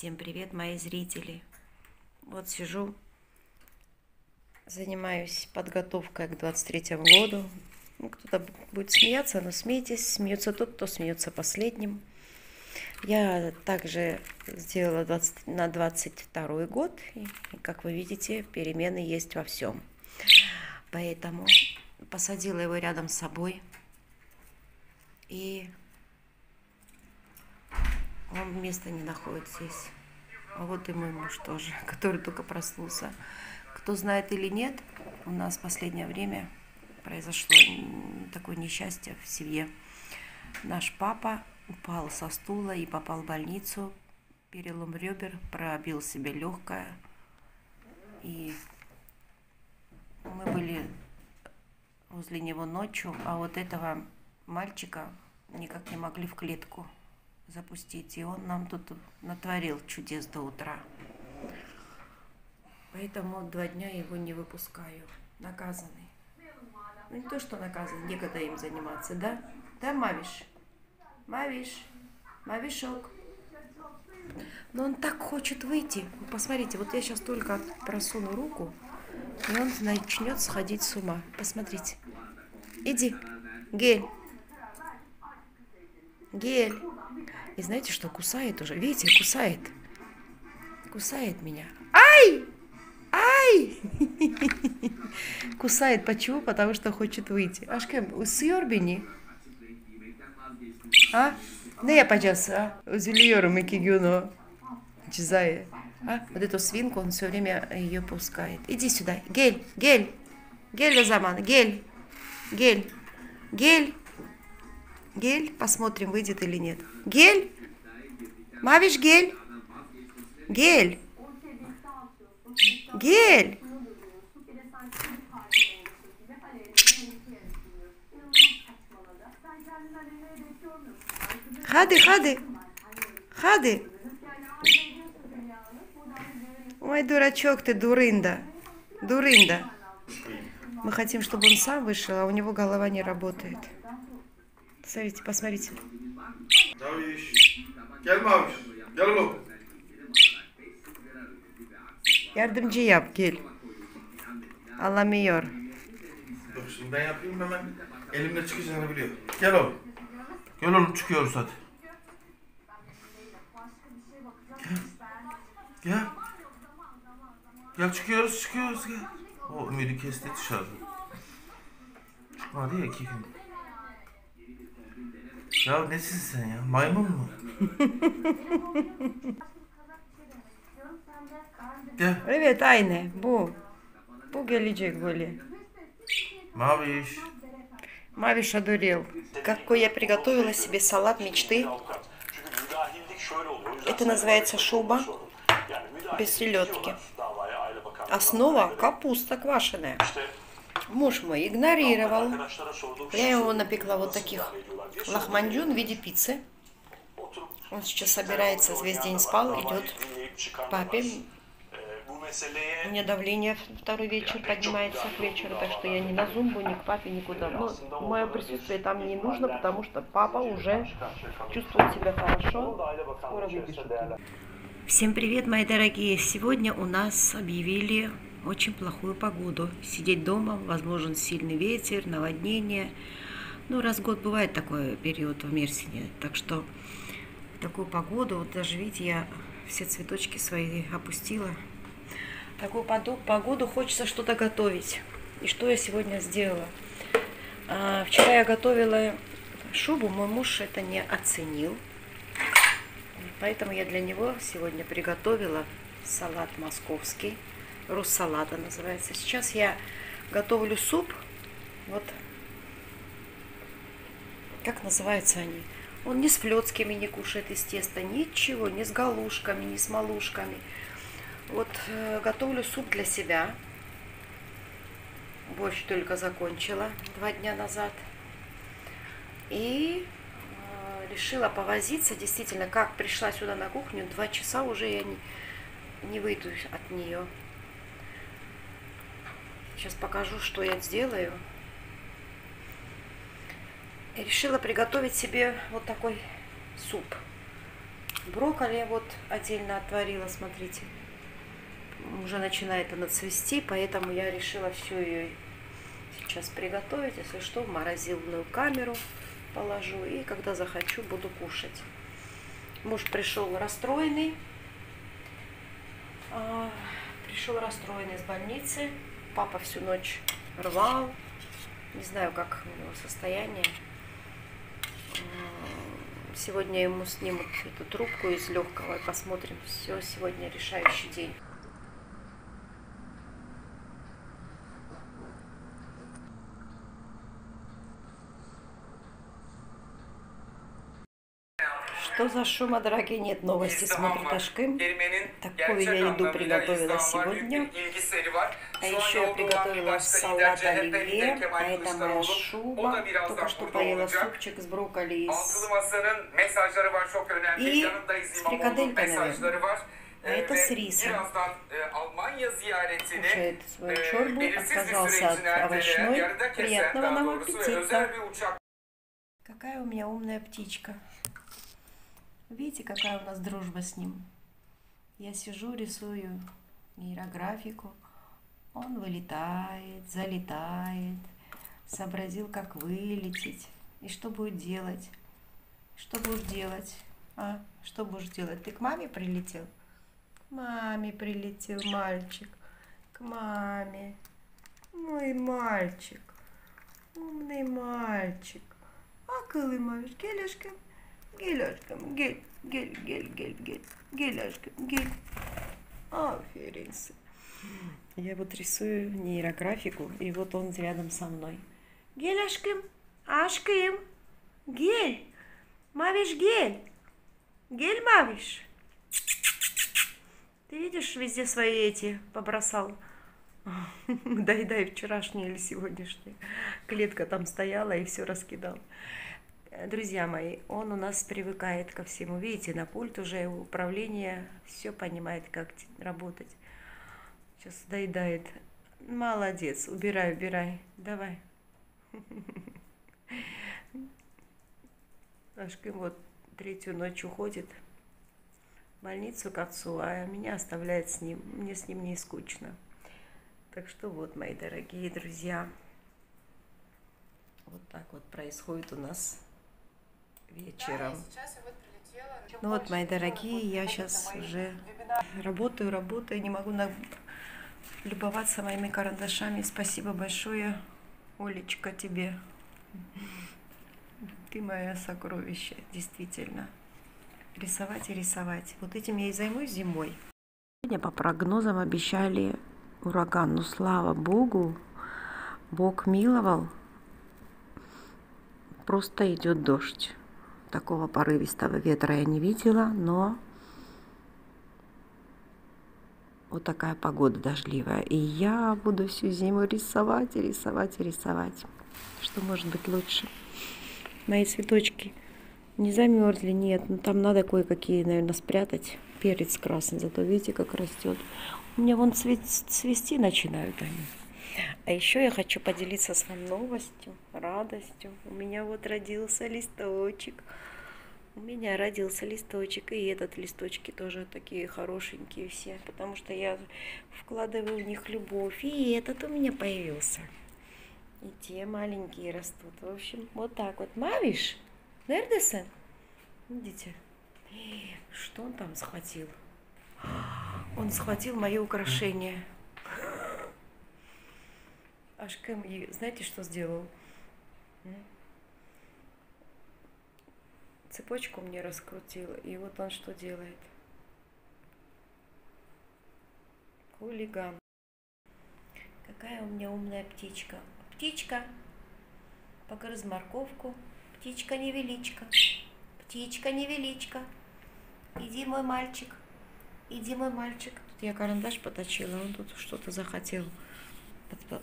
Всем привет, мои зрители. Вот сижу, занимаюсь подготовкой к 23 году. Ну, кто-то будет смеяться, но смейтесь. Смеется тот, кто смеется последним. Я также сделала 20, на 22 год. И, как вы видите, перемены есть во всем. Поэтому посадила его рядом с собой. И он места не находит здесь. А вот и мой муж тоже, который только проснулся. Кто знает или нет, у нас в последнее время произошло такое несчастье в семье. Наш папа упал со стула и попал в больницу. Перелом ребер, пробил себе легкое. И мы были возле него ночью, а вот этого мальчика никак не могли в клетку запустить. И он нам тут натворил чудес до утра. Поэтому два дня его не выпускаю. Наказанный. Ну не то, что наказанный, некогда им заниматься, да? Да, Мавиш? Мавиш? Мавишок? Но он так хочет выйти. Посмотрите, вот я сейчас только просуну руку, и он начнет сходить с ума. Посмотрите. Иди. Гель. Гель. И знаете что, кусает уже. Видите, кусает. Кусает меня. Ай! Ай! Кусает. Почему? Потому что хочет выйти. Aşkım ısıyor beni. Ha? Ne yapacağız? А? Üzülüyorum iki gün o. Cezayı. А? Вот эту свинку он все время ее пускает. Иди сюда. Гель, гель. Гель zaman. Гель. Гель. Гель. Гель. Посмотрим, выйдет или нет. Гель. Мавиш гель. Гель. Гель. Hadi hadi. Hadi. Ой, дурачок ты, дурында. Дурында. Мы хотим, чтобы он сам вышел, а у него голова не работает. Смотрите, посмотрите. Daviş. Gel Maviş. Gel oğlum. Yardımcı yap gel. Alamıyor. Yok şimdi ben yapayım hemen elimle çıkacağını biliyor. Gel oğlum. Gel oğlum çıkıyoruz hadi. Gel. Gel. Gel çıkıyoruz çıkıyoruz gel. O ümidi kesti dışarıda. Çıkmadı ya iki gün. Ya nesin sen ya? Maymun mu? Gel. Evet aynı bu. Bu gelecek böyle. Maviş. Мавиш одурел. Какой я приготовила себе салат мечты. Это называется шуба без селедки. Основа капуста квашеная. Муж мой игнорировал. Я его напекла вот таких лохмандюн в виде пиццы. Он сейчас собирается, весь день спал, идет к папе. У меня давление второй вечер поднимается к вечеру, так что я ни на зумбу, ни к папе, никуда. Ну, мое присутствие там не нужно, потому что папа уже чувствует себя хорошо. içerisinde değerlendirildi. Всем привет, мои дорогие! Сегодня у нас объявили очень плохую погоду. Сидеть дома, возможен сильный ветер, наводнение. Ну, раз в год бывает такой период в Мерсине. Так что такую погоду, вот даже видите, я все цветочки свои опустила. Такую поду- погоду хочется что-то готовить. И что я сегодня сделала? А, Вчера я готовила шубу, мой муж это не оценил. Поэтому я для него сегодня приготовила салат московский. Руссалата называется. Сейчас я готовлю суп. Вот как называются они? Он ни с флетскими не кушает из теста, ничего, ни с галушками, ни с малушками. Вот э, готовлю суп для себя. Борщ только закончила два дня назад. И э, решила повозиться. Действительно, как пришла сюда на кухню, два часа уже я не, не выйду от нее. Сейчас покажу, что я сделаю. И решила приготовить себе вот такой суп. Брокколи вот отдельно отварила, смотрите. Уже начинает она цвести, поэтому я решила все ее сейчас приготовить. Если что, в морозильную камеру положу. И когда захочу, буду кушать. Муж пришел расстроенный. А, пришел расстроенный из больницы. Папа всю ночь рвал. Не знаю, как у него состояние. Сегодня ему снимут эту трубку из легкого и посмотрим. Все, сегодня решающий день. Что за шума, дорогие? Нет новости, смотрит Ашкым. Такую я еду приготовила сегодня. А еще я приготовила салат оливье, а это моя шуба. Только что поела супчик с брокколи и с, и с фрикаделькой, наверное. А это с рисом. Кушает свою чорбу, отказался от овощной. Приятного нам аппетита. Какая у меня умная птичка. Видите, какая у нас дружба с ним? Я сижу, рисую нейрографику. Он вылетает, залетает, сообразил, как вылететь. И что будет делать? Что будешь делать? А, что будешь делать? Ты к маме прилетел? К маме прилетел мальчик. К маме. Мой мальчик. Умный мальчик. Мальчик. Gel aşkım. Gel aşkım gel. Gel gel gel gel. Gel aşkım gel. Аферин. Я вот рисую нейрографику, и вот он рядом со мной. Гель aşkım. Aşkım. Гель. Мавиш гель. Гель Мавиш. Ты видишь, везде свои эти побросал. Дай, дай, вчерашние или сегодняшние. Клетка там стояла и все раскидал. Друзья мои, он у нас привыкает ко всему. Видите, на пульт уже управление все понимает, как работать. Сейчас доедает. Молодец. Убирай, убирай. Давай. Ашкин вот третью ночь уходит в больницу к отцу, а меня оставляет с ним. Мне с ним не скучно. Так что вот, мои дорогие друзья, вот так вот происходит у нас вечером. Ну вот, мои дорогие, я сейчас уже работаю, работаю, не могу любоваться моими карандашами. Спасибо большое, Олечка, тебе. Ты мое сокровище, действительно. Рисовать и рисовать. Вот этим я и займусь зимой. Сегодня по прогнозам обещали ураган. Ну, слава богу, Бог миловал. Просто идет дождь. Такого порывистого ветра я не видела, но вот такая погода дождливая. И я буду всю зиму рисовать, и рисовать, и рисовать. Что может быть лучше? Мои цветочки не замерзли, нет. Но там надо кое-какие, наверное, спрятать. Перец красный, зато видите, как растет. У меня вон цвести начинают они. А еще я хочу поделиться с вами новостью, радостью. У меня вот родился листочек. У меня родился листочек, и этот листочки тоже такие хорошенькие все, потому что я вкладываю в них любовь. И этот у меня появился. И те маленькие растут. В общем, вот так вот. Мавиш, Нердеса, видите? Что он там схватил? Он схватил мое украшение. Ашкем, знаете, что сделал? Цепочку мне раскрутил, и вот он что делает. Хулиган. Какая у меня умная птичка. Птичка, погрыз морковку. Птичка невеличка. Птичка невеличка. Иди, мой мальчик. Иди, мой мальчик. Тут я карандаш поточила, он тут что-то захотел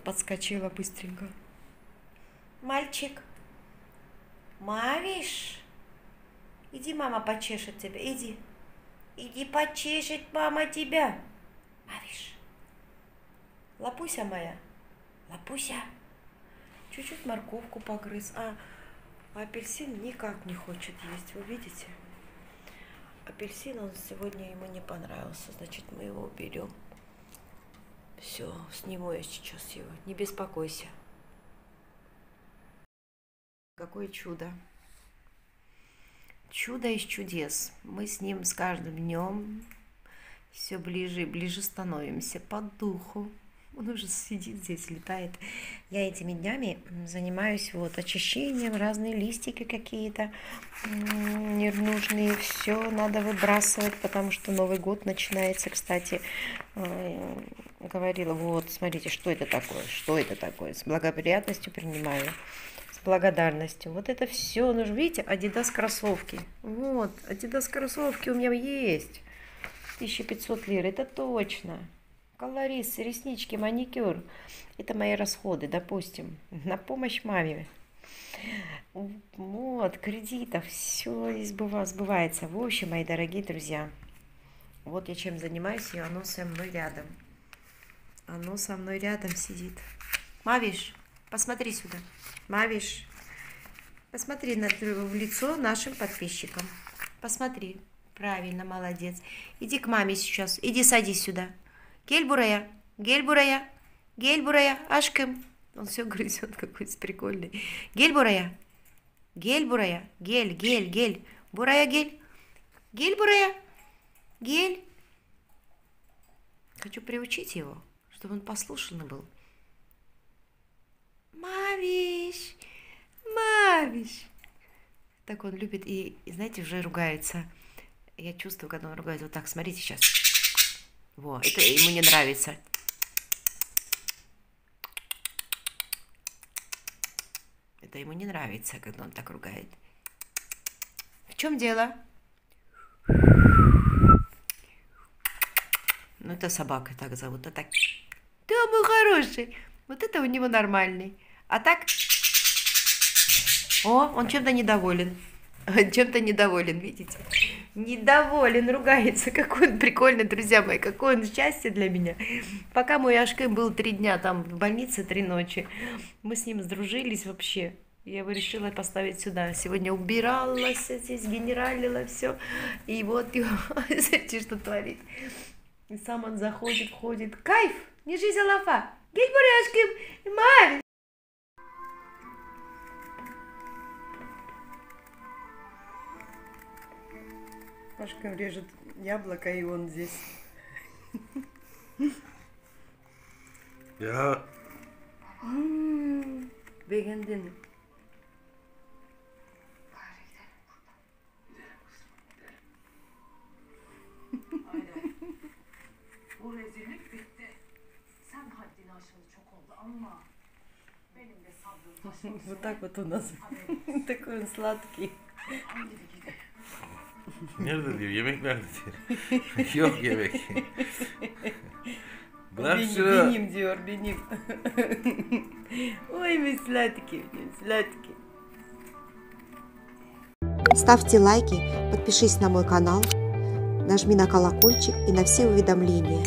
подскочила быстренько. Мальчик, Мавиш, иди, мама почешет тебя, иди. Иди почешет мама тебя. Мавиш, лапуся моя, лапуся. Чуть-чуть морковку погрыз, а апельсин никак не хочет есть, вы видите? апельсин, он сегодня ему не понравился, значит мы его уберем. Все, сниму я сейчас его, не беспокойся. Какое чудо. Чудо из чудес. Мы с ним с каждым днем все ближе и ближе становимся по духу. Он уже сидит здесь, летает. Я этими днями занимаюсь вот очищением, разные листики какие-то ненужные. Все надо выбрасывать, потому что Новый год начинается, кстати. Э, говорила, вот, смотрите, что это такое, что это такое. С благоприятностью принимаю с благодарностью. Вот это все, ну же, видите, Adidas кроссовки. Вот, Adidas кроссовки у меня есть. 1500 лир, это точно. Колорист, реснички, маникюр. Это мои расходы, допустим, на помощь маме. Вот, кредитов, все сбывается. В общем, мои дорогие друзья, вот я чем занимаюсь, и оно со мной рядом. Оно со мной рядом сидит. Мавиш, посмотри сюда. Мавиш, посмотри на, в лицо нашим подписчикам. Посмотри. Правильно, молодец. Иди к маме сейчас. Иди садись сюда. Гель бурая, гель бурая, гель бурая, ашкым. Он все грызет какой-то прикольный. Гель бурая, гель бурая, гель, гель, гель. Бурая гель, гель бурая, гель. Хочу приучить его, чтобы он послушный был. Мавиш, Мавиш. Так он любит и, и знаете, уже ругается. Я чувствую, когда он ругается. Вот так, смотрите сейчас. Вот, это ему не нравится. Это ему не нравится, когда он так ругает. В чем дело? Ну, это собака так зовут. А так... Да, мой хороший. Вот это у него нормальный. А так... О, он чем-то недоволен. Чем-то недоволен, видите? Недоволен, ругается. Какой он прикольный, друзья мои. Какое он счастье для меня. Пока мой Ашкем был три дня там в больнице, три ночи, мы с ним сдружились вообще. Я его решила поставить сюда. Сегодня убиралась здесь, генералила все. И вот его, смотрите, что творит. И сам он заходит, входит. Кайф! Не жизнь, Алафа! Гель буряшки! Маме! Пашка режет яблоко, и он здесь. Ya Beğendin. Bu rezillik bitti. Sen haddini aşalı çok oldu ama benim de sabrım taşmadı. Вот так вот у нас. Такой он сладкий. Nerede diyor yemek nerede diyor. Yok yemek. Bırak Бени- şunu. Беним diyor, benim. Ой, вы сладкий, блин, сладкий. Ставьте лайки, подпишись на мой канал, нажми на колокольчик и на все уведомления.